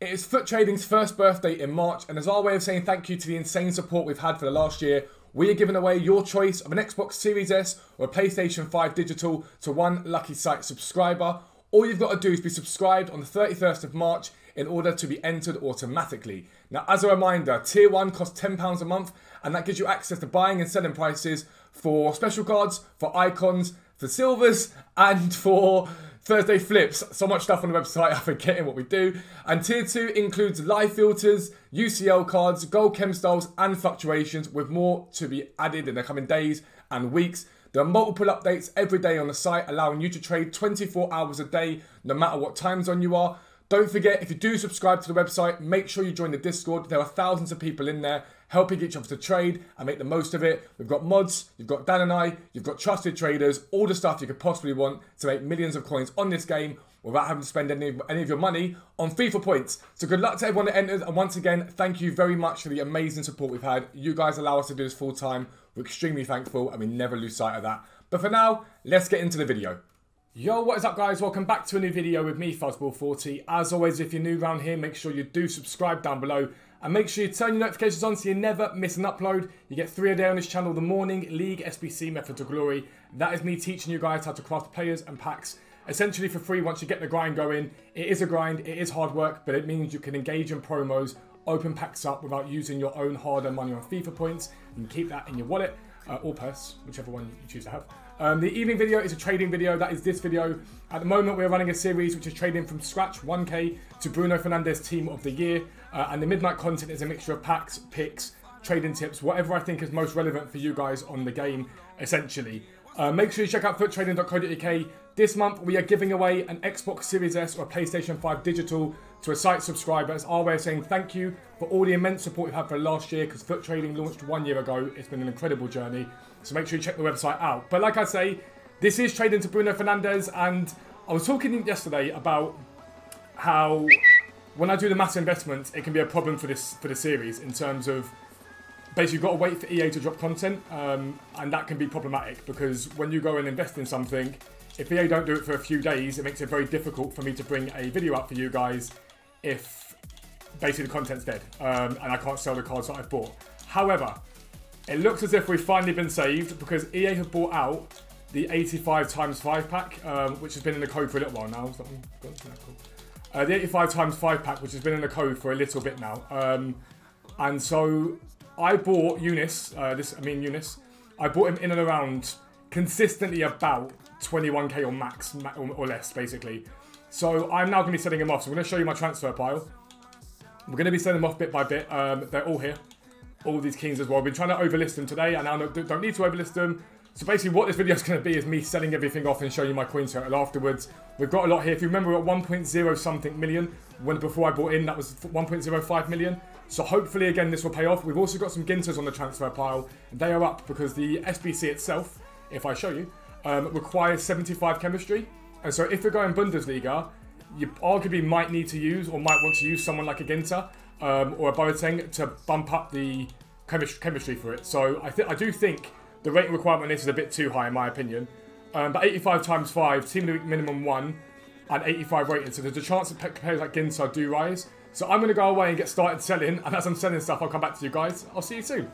It is FUT Trading's first birthday in March, and as our way of saying thank you to the insane support we've had for the last year, we are giving away your choice of an Xbox Series S or a PlayStation 5 digital to one lucky site subscriber. All you've got to do is be subscribed on the 31st of March in order to be entered automatically. Now, as a reminder, Tier 1 costs £10 a month, and that gives you access to buying and selling prices for special cards, for icons, for silvers, and for Thursday flips, so much stuff on the website, I'm forgetting what we do. And tier 2 includes live filters, UCL cards, gold chem styles, and fluctuations, with more to be added in the coming days and weeks. There are multiple updates every day on the site, allowing you to trade 24 hours a day, no matter what time zone you are. Don't forget, if you do subscribe to the website, make sure you join the Discord. There are thousands of people in there helping each other to trade and make the most of it. We've got mods, you've got Dan and I, you've got trusted traders, all the stuff you could possibly want to make millions of coins on this game without having to spend any, any of your money on FIFA points. So good luck to everyone that enters. And once again, thank you very much for the amazing support we've had. You guys allow us to do this full time. We're extremely thankful and we never lose sight of that. But for now, let's get into the video. Yo, what is up guys? Welcome back to a new video with me, Fuzzball40. As always, if you're new around here, make sure you do subscribe down below and make sure you turn your notifications on so you never miss an upload. You get three a day on this channel, the morning league SBC method to glory. That is me teaching you guys how to craft players and packs essentially for free once you get the grind going. It is a grind, it is hard work, but it means you can engage in promos, open packs up without using your own hard-earned money on FIFA points, and keep that in your wallet uh, or purse, whichever one you choose to have. Um, the evening video is a trading video. That is this video. At the moment, we're running a series which is trading from scratch 1K to Bruno Fernandes Team of the Year. Uh, and the midnight content is a mixture of packs, picks, trading tips, whatever I think is most relevant for you guys on the game, essentially. Uh, make sure you check out futtrading.co.uk. This month, we are giving away an Xbox Series S or PlayStation 5 digital to a site subscriber It's our way of saying thank you for all the immense support you've had for last year because FUT Trading launched one year ago. It's been an incredible journey. So make sure you check the website out. But like I say, this is trading to Bruno Fernandes, and I was talking yesterday about how when I do the mass investments, it can be a problem for this for the series in terms of basically you've got to wait for EA to drop content, um, and that can be problematic because when you go and invest in something, if EA don't do it for a few days, it makes it very difficult for me to bring a video out for you guys if basically the content's dead um, and I can't sell the cards that I've bought. However, it looks as if we've finally been saved because EA have bought out the 85 times 5 pack, um, which has been in the code for a little while now. Uh, the 85 times 5 pack, which has been in the code for a little bit now. Um, and so I bought Younes, uh, this, I mean Younes, I bought him in and around consistently about 21k or max, or less, basically. So I'm now going to be setting him off. So I'm going to show you my transfer pile. We're going to be setting them off bit by bit. Um, they're all here. All these kings as well. I've been trying to overlist them today. I now don't need to overlist them. So basically what this video is going to be is me selling everything off and showing you my coin total afterwards. We've got a lot here. If you remember, we're at 1.0 something million. When before I bought in, that was 1.05 million. So hopefully, again, this will pay off. We've also got some Ginters on the transfer pile. They are up because the SBC itself, if I show you, um, requires 75 chemistry. And so if you're going Bundesliga, you arguably might need to use or might want to use someone like a Ginter um, or a Boateng to bump up the chemistry for it. So I, think I do think the rating requirement on this is a bit too high in my opinion. Um, but 85 times 5, team of the week minimum 1, and 85 rated. So there's a chance that players like Ginter do rise. So I'm going to go away and get started selling. And as I'm selling stuff, I'll come back to you guys. I'll see you soon.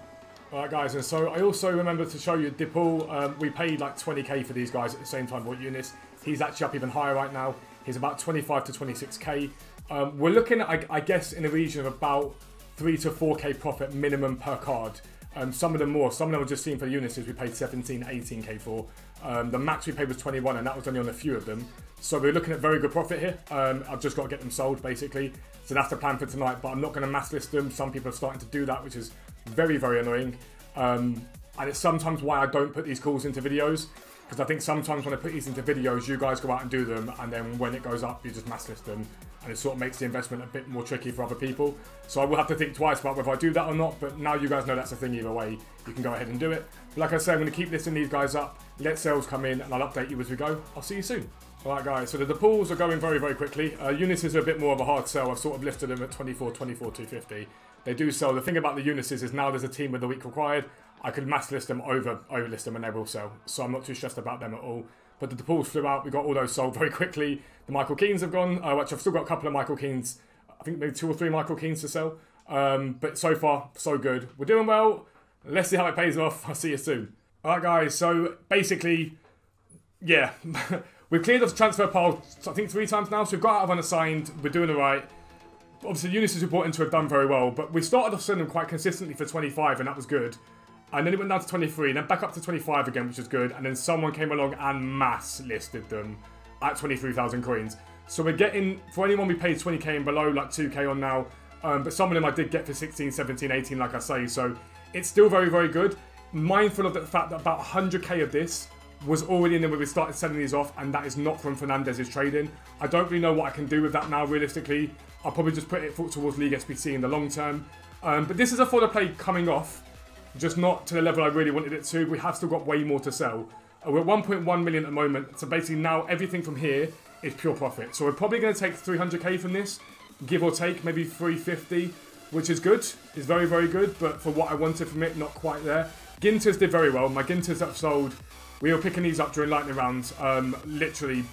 Alright guys, and so I also remember to show you De Paul. Um, we paid like 20k for these guys at the same time what Younes. He's actually up even higher right now. He's about 25 to 26k. Um, we're looking at, I, I guess, in the region of about 3 to 4k profit minimum per card. Um, some of them more. Some of them were just seen for the Youneses we paid 17, 18k for. Um, the max we paid was 21 and that was only on a few of them. So we're looking at very good profit here. Um, I've just got to get them sold basically. So that's the plan for tonight, but I'm not going to mass list them. Some people are starting to do that, which is very, very annoying. Um, and it's sometimes why I don't put these calls into videos. Because I think sometimes when I put these into videos, you guys go out and do them, and then when it goes up, you just mass list them and it sort of makes the investment a bit more tricky for other people. So I will have to think twice about whether I do that or not, but now you guys know that's a thing either way. You can go ahead and do it. But like I said, I'm going to keep listing these guys up, let sales come in, and I'll update you as we go. I'll see you soon. Alright guys, so the, the pools are going very, very quickly. Uh, Younes are a bit more of a hard sell. I've sort of lifted them at 24, 24, 250. They do sell. The thing about the Youneses is now there's a team with the week required. I could mass list them over, over list them and they will sell. So I'm not too stressed about them at all. But the DePauls flew out. We got all those sold very quickly. The Michael Keanes have gone, uh, which I've still got a couple of Michael Keanes I think maybe two or three Michael Keanes to sell. Um, but so far, so good. We're doing well. Let's see how it pays off. I'll see you soon. All right, guys. So basically, yeah, we've cleared off the transfer pile. I think three times now. So we've got out of unassigned. We're doing all right. Obviously, we brought into have done very well, but we started off selling them quite consistently for 25, and that was good. And then it went down to 23, and then back up to 25 again, which is good. And then someone came along and mass listed them at 23,000 coins. So we're getting, for anyone we paid 20k and below, like 2k on now. Um, but some of them I did get for 16, 17, 18, like I say. So it's still very, very good. Mindful of the fact that about 100k of this was already in there when we started selling these off, and that is not from Fernandes's trading. I don't really know what I can do with that now, realistically. I'll probably just put it towards League SBC in the long term. Um, but this is a fodder play coming off, just not to the level I really wanted it to. We have still got way more to sell. Uh, we're at 1.1 million at the moment, so basically now everything from here is pure profit. So we're probably going to take 300k from this, give or take, maybe 350, which is good. It's very, very good, but for what I wanted from it, not quite there. Ginters did very well. My Ginters have sold, we were picking these up during lightning rounds, um, literally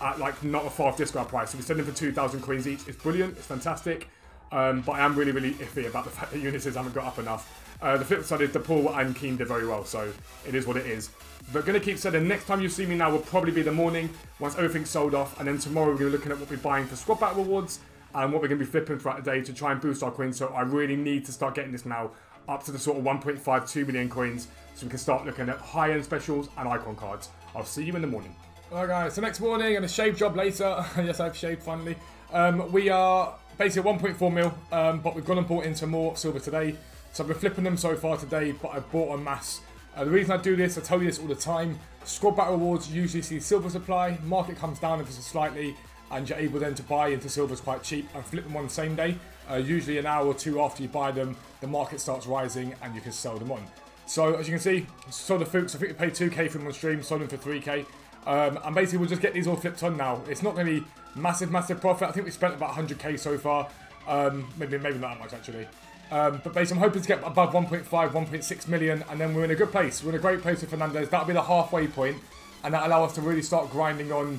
at like not a far off discount price. So we send them for 2,000 coins each. It's brilliant, it's fantastic. Um, but I am really, really iffy about the fact that Youneses haven't got up enough. Uh, the flip side is De Paul and Keane did very well, so it is what it is. But to keep selling. Next time you see me now will probably be the morning, once everything's sold off. And then tomorrow we're to be looking at what we're buying for squad battle rewards and what we're to be flipping throughout the day to try and boost our coins. So I really need to start getting this now up to the sort of 1.5, 2 million coins so we can start looking at high-end specials and icon cards. I'll see you in the morning. Alright guys, so next morning and a shave job later. yes, I've shaved finally. Um, we are basically 1.4 mil, um, but we've gone and bought into more silver today. So I've been flipping them so far today, but I bought a mass. Uh, the reason I do this, I tell you this all the time, squad battle rewards usually see silver supply, market comes down if it's slightly, and you're able then to buy into silvers quite cheap and flip them on the same day. Uh, usually an hour or two after you buy them, the market starts rising and you can sell them on. So as you can see, sold the Fuchs, I think we paid 2k for them on stream, sold them for 3k. Um, and basically we'll just get these all flipped on now. It's not going to be massive, massive profit. I think we spent about 100k so far. Um, maybe, maybe not that much actually. Um, but basically, I'm hoping to get above 1.5, 1.6 million, and then we're in a good place. We're in a great place with Fernandes. That'll be the halfway point, and that'll allow us to really start grinding on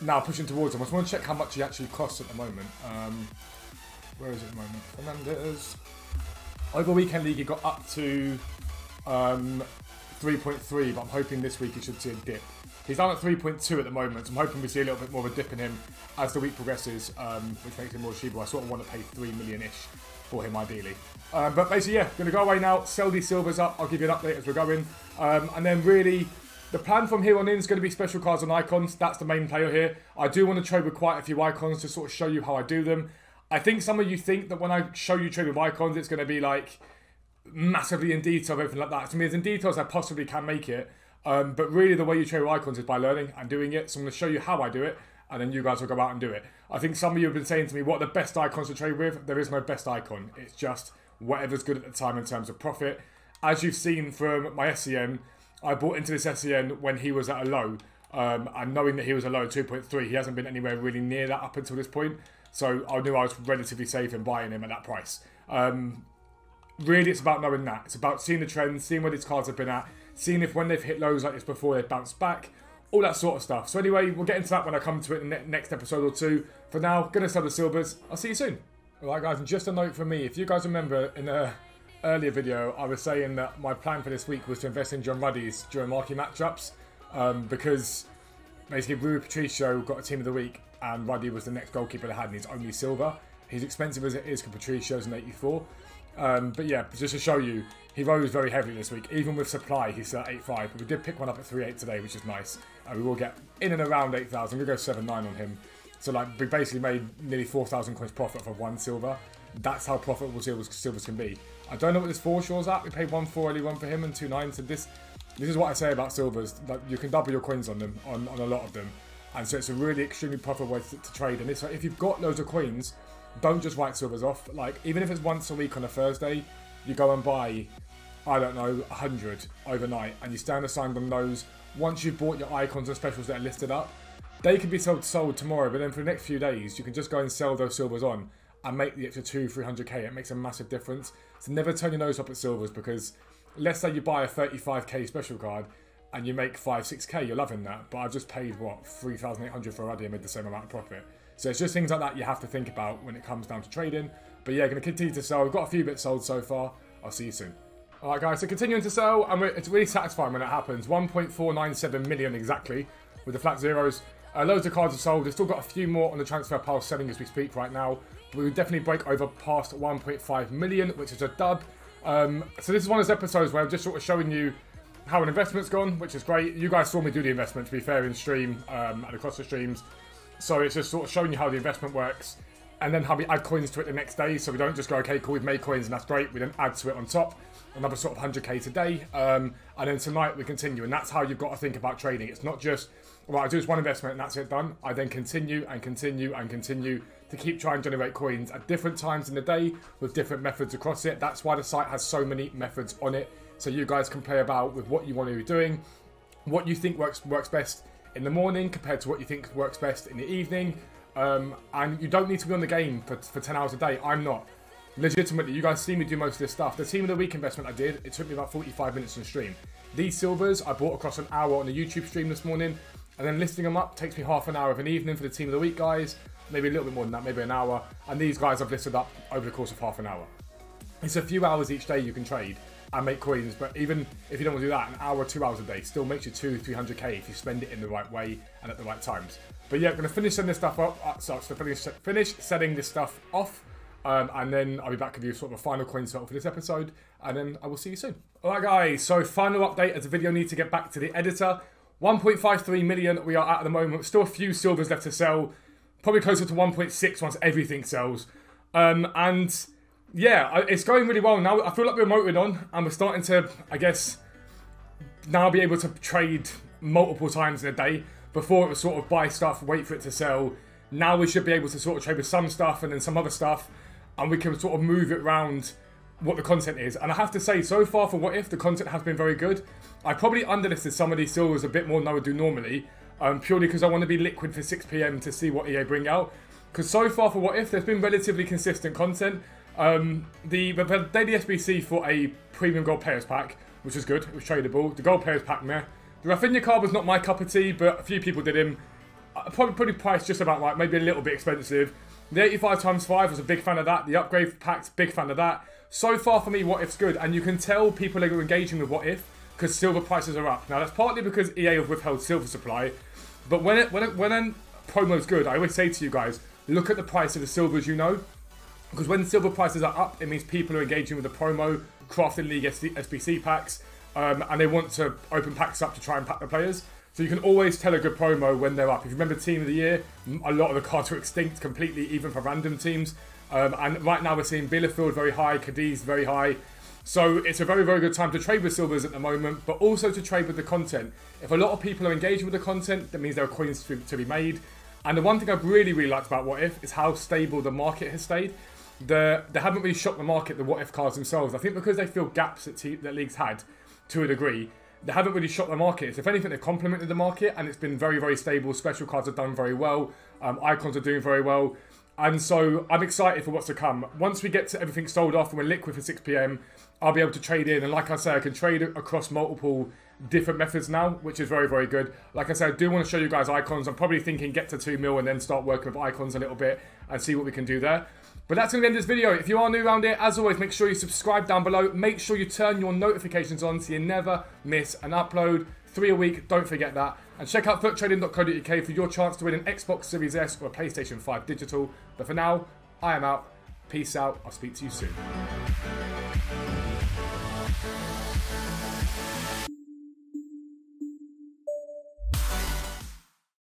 now, pushing towards him. I just want to check how much he actually costs at the moment. Um, where is it at the moment? Fernandes. Over weekend league, he got up to um, 3.3, but I'm hoping this week he should see a dip. He's down at 3.2 at the moment, so I'm hoping we see a little bit more of a dip in him as the week progresses, um, which makes him more achievable. I sort of want to pay 3 million-ish for him ideally. Um, but basically, yeah, going to go away now, sell these silvers up. I'll give you an update as we're going. Um, and then really, the plan from here on in is going to be special cards and icons. That's the main player here. I do want to trade with quite a few icons to sort of show you how I do them. I think some of you think that when I show you trade with icons, it's going to be like massively in detail, everything like that. To me, as in detail as I possibly can make it. Um, but really, the way you trade with icons is by learning and doing it. So I'm going to show you how I do it, and then you guys will go out and do it. I think some of you have been saying to me, what the best icons to trade with? There is no best icon. It's just whatever's good at the time in terms of profit. As you've seen from my Essien, I bought into this Essien when he was at a low. Um, and knowing that he was a low at 2.3, he hasn't been anywhere really near that up until this point. So I knew I was relatively safe in buying him at that price. Um, really, it's about knowing that. It's about seeing the trends, seeing where these cards have been at, seeing if when they've hit lows like this before, they've bounced back, all that sort of stuff. So anyway, we'll get into that when I come to it in the next episode or two. For now, gonna sell the silvers. I'll see you soon. Alright guys, and just a note from me, if you guys remember in a earlier video, I was saying that my plan for this week was to invest in John Ruddy's during marquee matchups, um, because basically Rui Patricio got a team of the week, and Ruddy was the next goalkeeper they had, and he's only silver. He's expensive as it is for Patricio's an 84. Um, but yeah, just to show you, he rose very heavily this week. Even with supply, he's at 8.5. But we did pick one up at 3.8 today, which is nice. Uh, we will get in and around 8,000. We'll go 7-9 on him. So like we basically made nearly 4,000 coins profit for one silver. That's how profitable silvers, silvers can be. I don't know what this Forshaw's at. We paid 1.4 early one for him and 2-9. So this this is what I say about silvers. Like you can double your coins on them, on, on a lot of them. And so it's a really extremely profitable way to, to trade. And it's like if you've got loads of coins, don't just write silvers off. Like, even if it's once a week on a Thursday, you go and buy, I don't know, 100 overnight, and you stand assigned on those. Once you've bought your icons and specials that are listed up, they can be sold, sold tomorrow, but then for the next few days, you can just go and sell those silvers on and make the extra two, 300k. It makes a massive difference. So never turn your nose up at silvers because let's say you buy a 35k special card and you make 5, 6k, you're loving that. But I've just paid, what, 3,800 for already and made the same amount of profit So it's just things like that you have to think about when it comes down to trading. But yeah, going to continue to sell. We've got a few bits sold so far. I'll see you soon. Alright guys, so continuing to sell, and it's really satisfying when it happens. 1.497 million exactly with the flat zeros. Uh, loads of cards are sold. We've still got a few more on the transfer pile selling as we speak right now. We will definitely break over past 1.5 million, which is a dub. Um, so this is one of those episodes where I'm just sort of showing you how an investment's gone, which is great. You guys saw me do the investment, to be fair, in stream um, and across the streams. So it's just sort of showing you how the investment works and then how we add coins to it the next day. So we don't just go, okay, cool, we've made coins and that's great. We then add to it on top, another sort of 100k today. Um, and then tonight we continue. And that's how you've got to think about trading. It's not just, well, I do this one investment and that's it done. I then continue and continue and continue to keep trying to generate coins at different times in the day with different methods across it. That's why the site has so many methods on it. So you guys can play about with what you want to be doing, what you think works works best in the morning compared to what you think works best in the evening. Um, and you don't need to be on the game for, for 10 hours a day. I'm not. Legitimately, you guys see me do most of this stuff. The Team of the Week investment I did, it took me about 45 minutes on stream. These silvers I bought across an hour on the YouTube stream this morning. And then listing them up takes me half an hour of an evening for the Team of the Week guys maybe a little bit more than that, maybe an hour. And these guys I've listed up over the course of half an hour. It's a few hours each day you can trade and make coins, but even if you don't want to do that, an hour, two hours a day still makes you two, 300k if you spend it in the right way and at the right times. But yeah, I'm going to finish setting this stuff up, uh, so to finish, finish setting this stuff off, um, and then I'll be back with you sort of a final coin settle for this episode, and then I will see you soon. Alright guys, so final update as the video needs to get back to the editor. 1.53 million we are at at the moment, still a few silvers left to sell probably closer to 1.6 once everything sells. Um, and yeah, it's going really well now. I feel like we're motoring on, and we're starting to, I guess, now be able to trade multiple times in a day. Before it was sort of buy stuff, wait for it to sell. Now we should be able to sort of trade with some stuff and then some other stuff, and we can sort of move it around what the content is. And I have to say, so far for What If, the content has been very good. I probably underlisted some of these silvers a bit more than I would do normally, um, purely because I want to be liquid for 6pm to see what EA bring out. Because so far for What If, there's been relatively consistent content. Um, the, the, daily SBC for a premium gold players pack, which is good, it was tradable. The gold players pack, meh. The Raphinha card was not my cup of tea, but a few people did him. Uh, probably pretty priced just about right, maybe a little bit expensive. The 85 times 5 was a big fan of that. The upgrade packs, big fan of that. So far for me, What If's good, and you can tell people are engaging with What If because silver prices are up. Now that's partly because EA have withheld silver supply, but when it when it, when a promo's good, I always say to you guys, look at the price of the silvers you know. Because when silver prices are up, it means people are engaging with the promo, crafting League SBC packs, um, and they want to open packs up to try and pack the players. So you can always tell a good promo when they're up. If you remember Team of the Year, a lot of the cards were extinct completely, even for random teams. Um, and right now we're seeing Bielefeld very high, Cadiz very high, so it's a very, very good time to trade with silvers at the moment, but also to trade with the content. If a lot of people are engaging with the content, that means there are coins to, to be made. And the one thing I've really, really liked about What If is how stable the market has stayed. The, they haven't really shocked the market, the What If cards themselves. I think because they feel gaps that, that leagues had, to a degree, they haven't really shot the market. So if anything, they've complemented the market and it's been very, very stable. Special cards have done very well. Um, icons are doing very well. And so I'm excited for what's to come. Once we get to everything sold off and we're liquid for 6pm, I'll be able to trade in. And like I say, I can trade across multiple different methods now, which is very, very good. Like I said, I do want to show you guys icons. I'm probably thinking get to 2 mil and then start working with icons a little bit and see what we can do there. But that's going to end this video. If you are new around here, as always, make sure you subscribe down below. Make sure you turn your notifications on so you never miss an upload. Three a week, don't forget that. And check out futtrading.co.uk for your chance to win an Xbox Series S or a PlayStation 5 digital. But for now, I am out. Peace out. I'll speak to you soon.